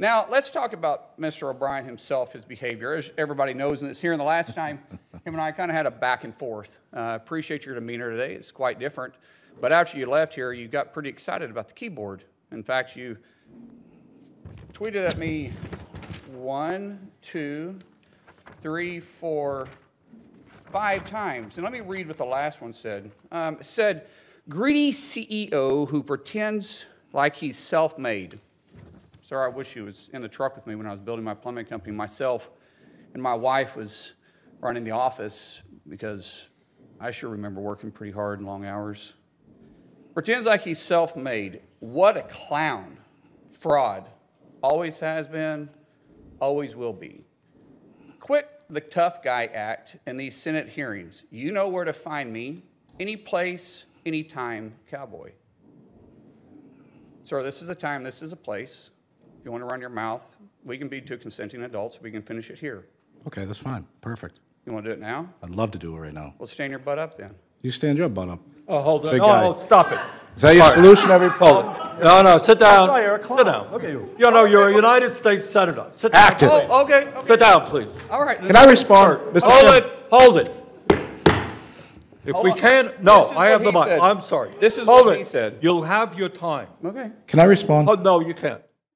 Now, let's talk about Mr. O'Brien himself, his behavior. As everybody knows, and it's here, and the last time, him and I kind of had a back and forth. Uh, appreciate your demeanor today. It's quite different. But after you left here, you got pretty excited about the keyboard. In fact, you tweeted at me one, two, three, four, five times. And let me read what the last one said. Um, it said, greedy CEO who pretends like he's self Sir, I wish he was in the truck with me when I was building my plumbing company myself, and my wife was running the office because I sure remember working pretty hard and long hours. Pretends like he's self made. What a clown. Fraud. Always has been, always will be. Quit the tough guy act in these Senate hearings. You know where to find me, any place, anytime, cowboy. Sir, this is a time, this is a place. If you want to run your mouth, we can be two consenting adults. We can finish it here. Okay, that's fine. Perfect. You want to do it now? I'd love to do it right now. Well, stand your butt up then. You stand your butt up. Oh, hold on. Big Oh, guy. oh, stop it. Is that your solution every Hold oh, it. No, no, sit down. Oh, you're a clown. Sit down. Look at you. You know, you're a United States Senator. Sit down. Active. Oh, okay. okay. Sit down, please. All right. Can I respond, Mr. Hold Chairman? it, hold it. If Hold we on. can't, no, This is I have the he mic. said. I'm sorry. This is Hold what it. he said. You'll have your time. Okay. Can I respond? Oh, no, you can't.